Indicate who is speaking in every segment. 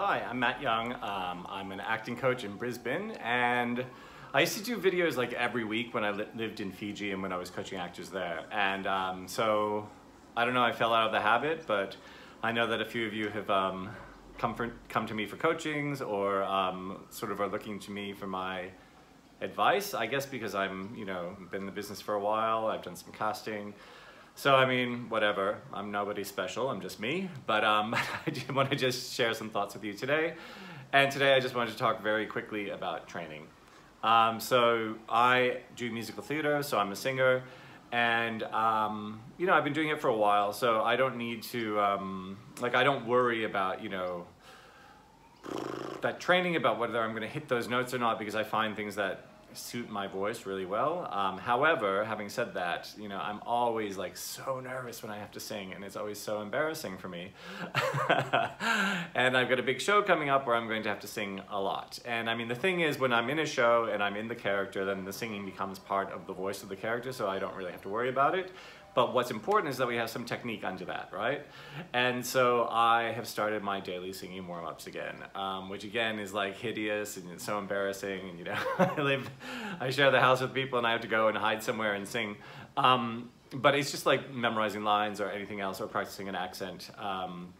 Speaker 1: Hi, I'm Matt Young. Um, I'm an acting coach in Brisbane and I used to do videos like every week when I li lived in Fiji and when I was coaching actors there. And um, so I don't know, I fell out of the habit, but I know that a few of you have um, come, for, come to me for coachings or um, sort of are looking to me for my advice, I guess because I'm, you know, been in the business for a while, I've done some casting. So I mean, whatever, I'm nobody special, I'm just me, but um, I want to just share some thoughts with you today. And today I just wanted to talk very quickly about training. Um, so I do musical theater, so I'm a singer, and um, you know, I've been doing it for a while, so I don't need to, um, like I don't worry about, you know, that training about whether I'm gonna hit those notes or not because I find things that suit my voice really well. Um, however, having said that, you know, I'm always like so nervous when I have to sing and it's always so embarrassing for me. and I've got a big show coming up where I'm going to have to sing a lot. And I mean, the thing is when I'm in a show and I'm in the character, then the singing becomes part of the voice of the character, so I don't really have to worry about it. But what's important is that we have some technique under that, right? And so I have started my daily singing warm-ups again, um, which again is like hideous and it's so embarrassing. And you know, I live, I share the house with people and I have to go and hide somewhere and sing. Um, but it's just like memorizing lines or anything else or practicing an accent. Um,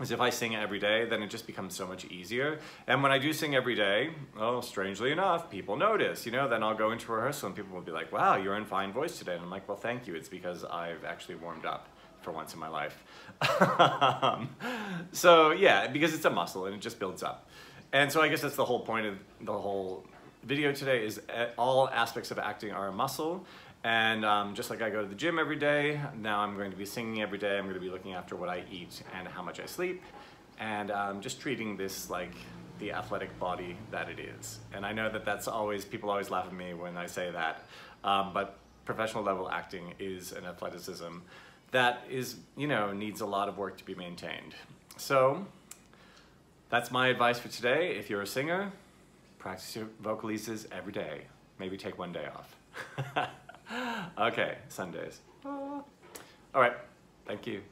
Speaker 1: is if I sing every day, then it just becomes so much easier. And when I do sing every day, oh, strangely enough, people notice, you know, then I'll go into rehearsal and people will be like, wow, you're in fine voice today. And I'm like, well, thank you. It's because I've actually warmed up for once in my life. so yeah, because it's a muscle and it just builds up. And so I guess that's the whole point of the whole video today is eh, all aspects of acting are a muscle and um, just like I go to the gym every day, now I'm going to be singing every day. I'm going to be looking after what I eat and how much I sleep, and um, just treating this like the athletic body that it is. And I know that that's always, people always laugh at me when I say that, um, but professional level acting is an athleticism that is, you know, needs a lot of work to be maintained. So that's my advice for today. If you're a singer, practice your vocalises every day. Maybe take one day off. okay, Sundays. All right, thank you.